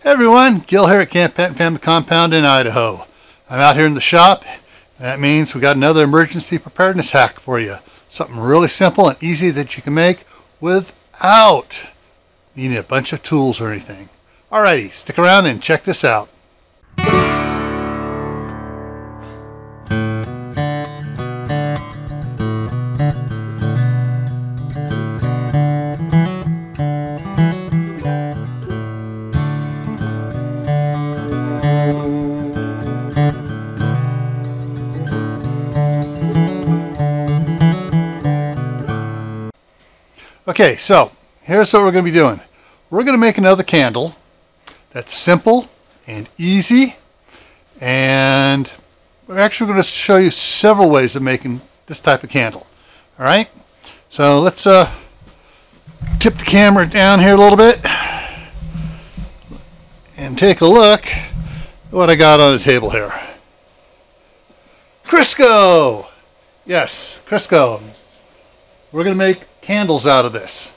Hey everyone, Gil here at Camppatton Family Compound in Idaho. I'm out here in the shop. That means we got another emergency preparedness hack for you. Something really simple and easy that you can make without needing a bunch of tools or anything. Alrighty, stick around and check this out. Okay, so here's what we're going to be doing. We're going to make another candle that's simple and easy and we're actually going to show you several ways of making this type of candle. All right, so let's uh, tip the camera down here a little bit and take a look at what I got on the table here. Crisco! Yes, Crisco. We're going to make candles out of this.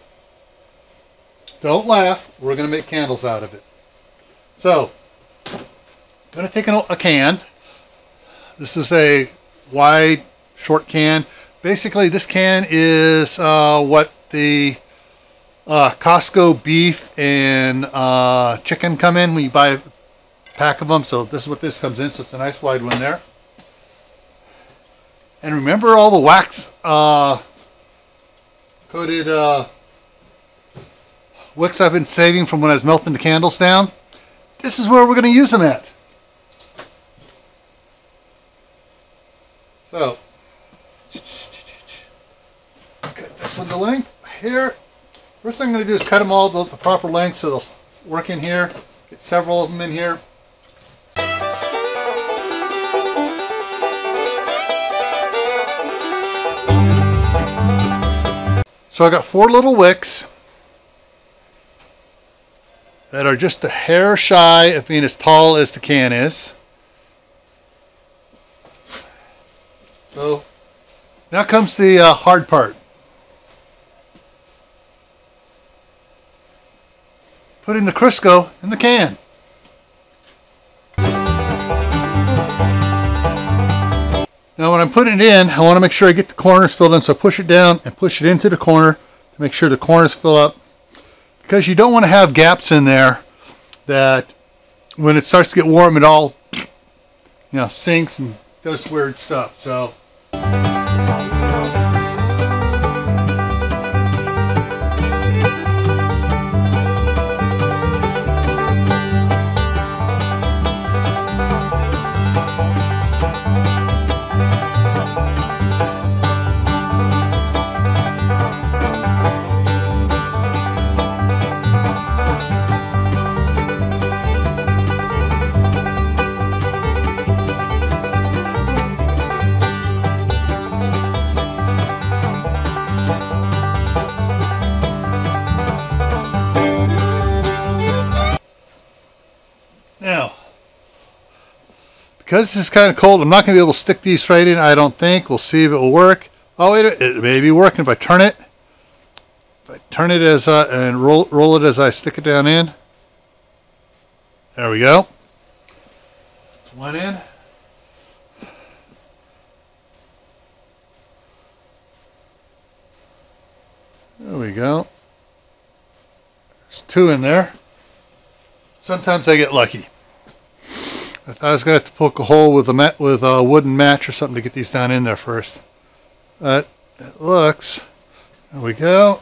Don't laugh. We're going to make candles out of it. So, I'm going to take a can. This is a wide, short can. Basically, this can is uh, what the uh, Costco beef and uh, chicken come in when you buy a pack of them. So this is what this comes in. So it's a nice wide one there. And remember all the wax uh, coated uh, wicks I've been saving from when I was melting the candles down. This is where we're going to use them at. So, cut this one to length here. First thing I'm going to do is cut them all the, the proper length so they'll work in here. Get several of them in here. So I got four little wicks that are just a hair shy of being as tall as the can is. So now comes the uh, hard part. Putting the Crisco in the can. When I'm putting it in, I want to make sure I get the corners filled in. So push it down and push it into the corner to make sure the corners fill up. Because you don't want to have gaps in there that when it starts to get warm it all you know sinks and does weird stuff. So Now, because this is kind of cold, I'm not going to be able to stick these right in, I don't think. We'll see if it will work. Oh, wait, it may be working if I turn it. If I turn it as uh, and roll, roll it as I stick it down in. There we go. It's one in. There we go. There's two in there. Sometimes I get lucky. I thought I was going to have to poke a hole with a mat, with a wooden match or something to get these down in there first. But it looks. There we go.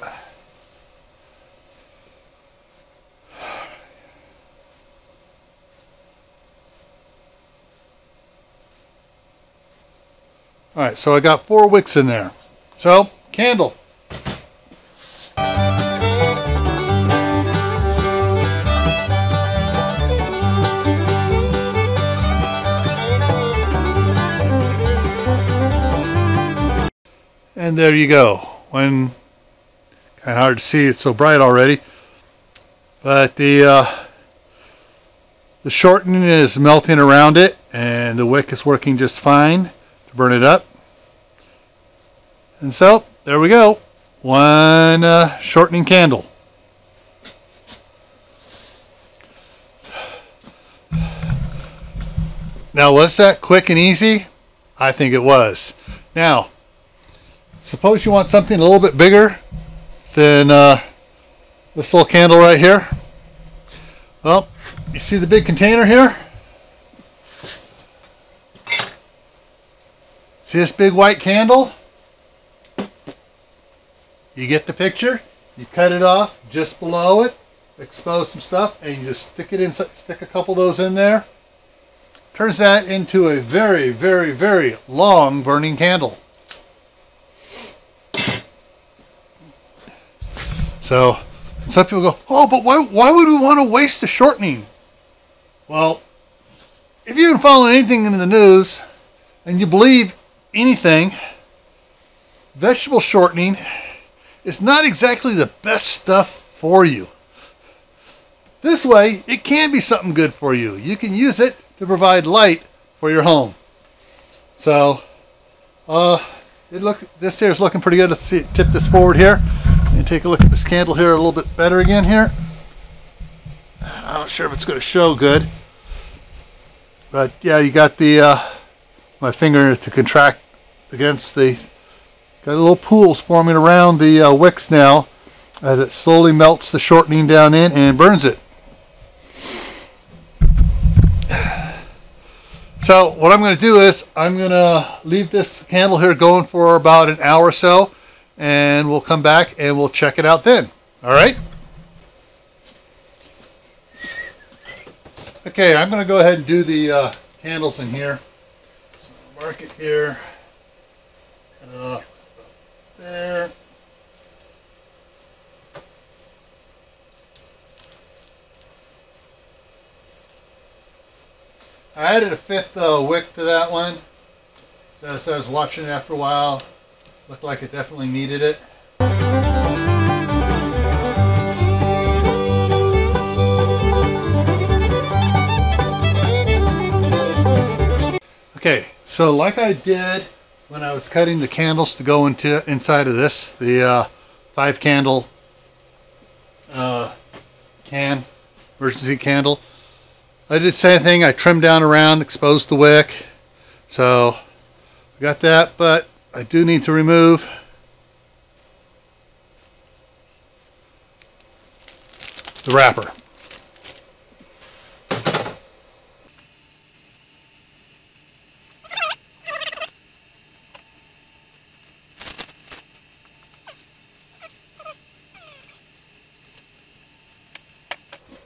All right, so I got four wicks in there. So, candle. And there you go. When kind of hard to see, it's so bright already. But the uh, the shortening is melting around it, and the wick is working just fine to burn it up. And so there we go, one uh, shortening candle. Now, was that quick and easy? I think it was. Now, suppose you want something a little bit bigger than uh, this little candle right here. Well, you see the big container here? See this big white candle? You get the picture? You cut it off just below it, expose some stuff, and you just stick it in, stick a couple of those in there. Turns that into a very, very, very long burning candle. So some people go, oh, but why, why would we want to waste the shortening? Well, if you've been following anything in the news and you believe anything, vegetable shortening is not exactly the best stuff for you. This way, it can be something good for you. You can use it to provide light for your home. So, uh, it look this here is looking pretty good. Let's see, tip this forward here and take a look at this candle here a little bit better again here. I'm not sure if it's going to show good, but yeah, you got the uh, my finger to contract against the got little pools forming around the uh, wicks now as it slowly melts the shortening down in and burns it. So what I'm going to do is I'm going to leave this candle here going for about an hour or so and we'll come back and we'll check it out then. All right? Okay, I'm going to go ahead and do the uh, candles in here. So mark it here. Cut it off there. I added a fifth uh, wick to that one. So as I was watching it after a while, looked like it definitely needed it. Okay, so like I did when I was cutting the candles to go into inside of this, the uh, five candle uh, can, emergency candle, I did the same thing. I trimmed down around, exposed the wick. So got that, but I do need to remove the wrapper.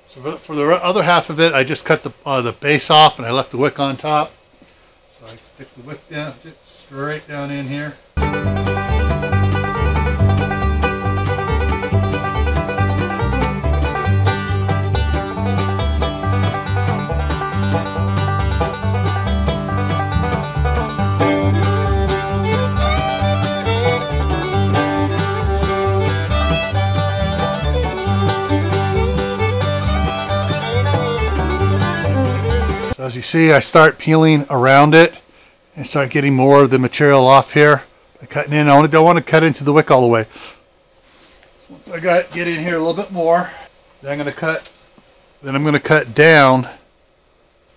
So for the other half of it, I just cut the, uh, the base off and I left the wick on top. I stick the wick down straight down in here. as you see, I start peeling around it and start getting more of the material off here by cutting in. I only don't want to cut into the wick all the way. Once I got get in here a little bit more, then I'm going to cut. Then I'm going to cut down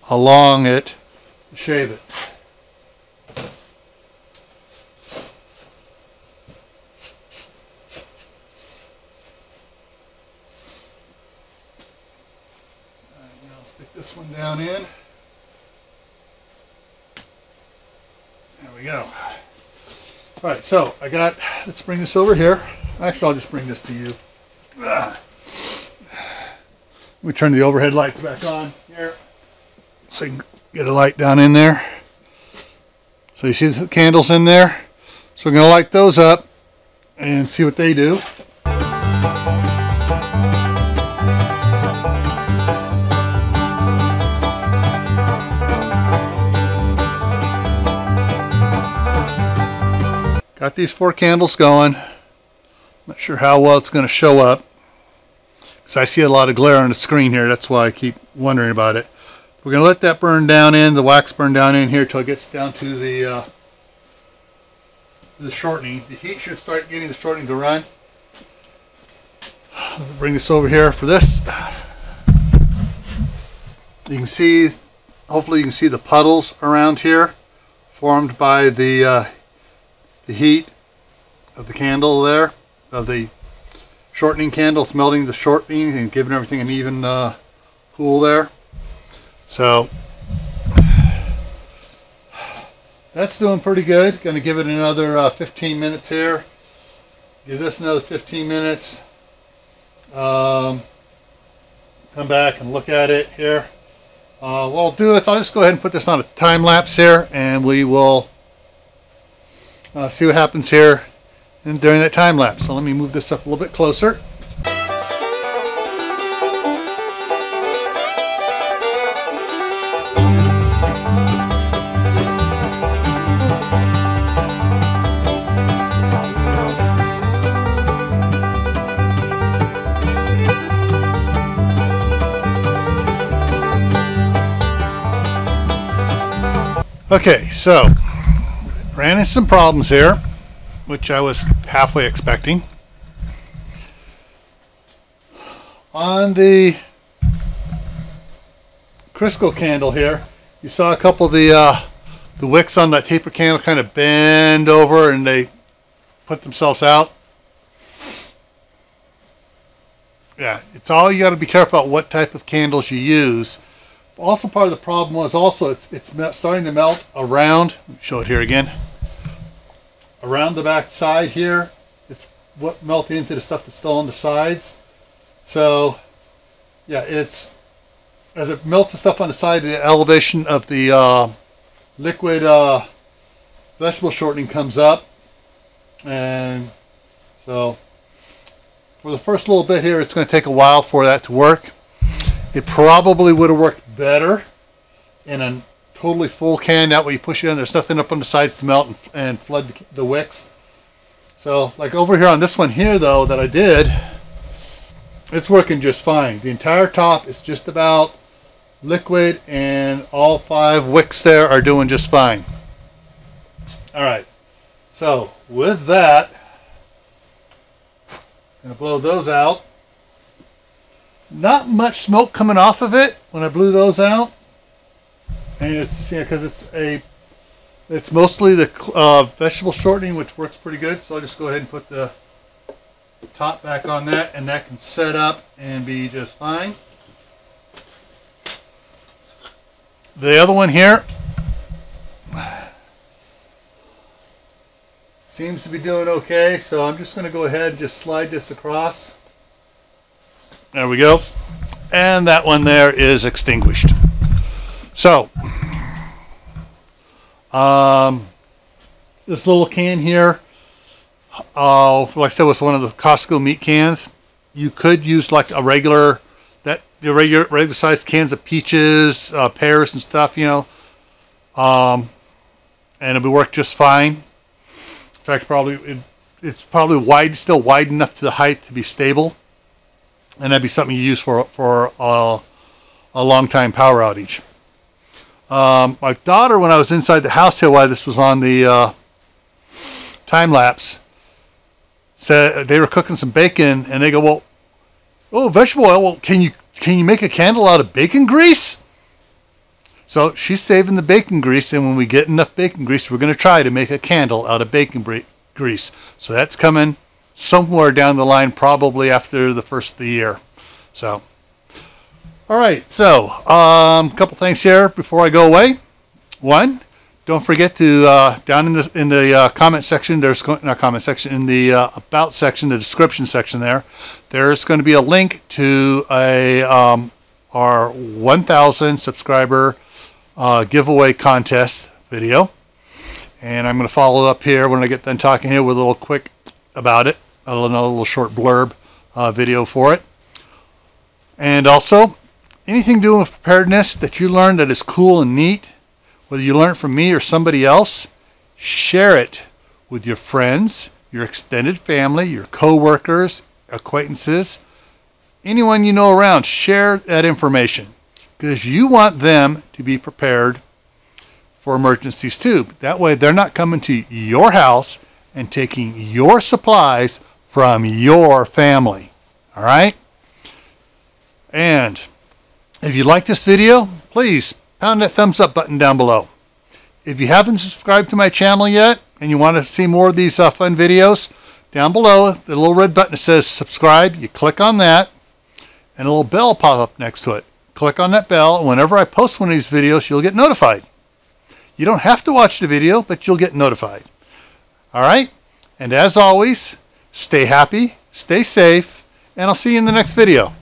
along it, shave it. Stick this one down in. We go. All right, so I got, let's bring this over here. Actually, I'll just bring this to you. Let me turn the overhead lights back on here so you can get a light down in there. So you see the candles in there? So we're going to light those up and see what they do. These four candles going. Not sure how well it's going to show up. Because I see a lot of glare on the screen here. That's why I keep wondering about it. We're going to let that burn down in, the wax burn down in here till it gets down to the uh, the shortening. The heat should start getting the shortening to run. Bring this over here for this. You can see hopefully you can see the puddles around here formed by the uh, the heat of the candle there, of the shortening candle, smelting the shortening and giving everything an even uh, there. So that's doing pretty good. Going to give it another uh, 15 minutes here. Give this another 15 minutes. Um, come back and look at it here. Uh, what I'll do is I'll just go ahead and put this on a time lapse here and we will uh, see what happens here and during that time lapse. So let me move this up a little bit closer. Okay, so ran into some problems here, which I was halfway expecting. On the Crisco candle here, you saw a couple of the uh, the wicks on that taper candle kind of bend over and they put themselves out. Yeah, it's all you got to be careful about what type of candles you use also part of the problem was also it's it's starting to melt around show it here again around the back side here it's what melted into the stuff that's still on the sides. So yeah it's as it melts the stuff on the side the elevation of the uh, liquid uh, vegetable shortening comes up. And so for the first little bit here it's going to take a while for that to work. It probably would have worked better in a totally full can. That way you push it in, there's nothing up on the sides to melt and, and flood the, wicks. So like over here on this one here though that I did, it's working just fine. The entire top is just about liquid and all five wicks there are doing just fine. Alright, so with that, to blow those out. Not much smoke coming off of it when I blew those out. And it's because it's a it's mostly the uh, vegetable shortening which works pretty good. So I'll just go ahead and put the top back on that and that can set up and be just fine. The other one here seems to be doing okay so I'm just going to go ahead and just slide this across there we go. And that one there is extinguished. So, um, this little can here, uh, like I said, was one of the Costco meat cans. You could use like a regular, that the regular regular sized cans of peaches, uh, pears, and stuff. You know, um, and it would work just fine. In fact, probably it, it's probably wide, still wide enough to the height to be stable and that'd be something you use for for a, a long time power outage. Um, my daughter, when I was inside the house here while this was on the uh, time lapse, said they were cooking some bacon, and they go, "Well, oh, vegetable oil. Well, can you can you make a candle out of bacon grease?" So she's saving the bacon grease, and when we get enough bacon grease, we're going to try to make a candle out of bacon grease. So that's coming somewhere down the line, probably after the first of the year. So, all right. So, a um, couple things here before I go away. One, don't forget to uh, down in the in the uh, comment section. There's not comment section in the uh, about section, the description section. There, there's going to be a link to a um, our 1,000 subscriber uh, giveaway contest video, and I'm going to follow up here when I get done talking here with a little quick about it a little short blurb uh, video for it. And also, anything doing with preparedness that you learned that is cool and neat, whether you learned from me or somebody else, share it with your friends, your extended family, your coworkers, acquaintances, anyone you know around. Share that information because you want them to be prepared for emergencies too. That way, they're not coming to your house and taking your supplies from your family. All right? And if you like this video, please pound that thumbs up button down below. If you haven't subscribed to my channel yet and you want to see more of these uh, fun videos, down below, the little red button that says subscribe, you click on that and a little bell pop up next to it. Click on that bell and whenever I post one of these videos, you'll get notified. You don't have to watch the video, but you'll get notified. All right? And as always, stay happy, stay safe, and I'll see you in the next video.